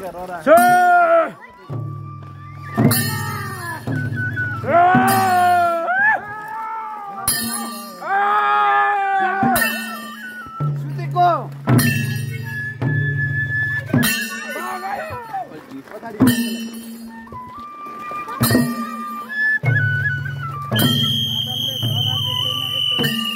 가져가라. 자! 자! 아! 슛됐고! 막아요! Thank you.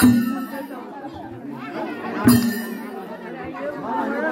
Thank you.